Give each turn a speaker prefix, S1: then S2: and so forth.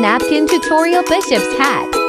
S1: napkin tutorial bishop's hat.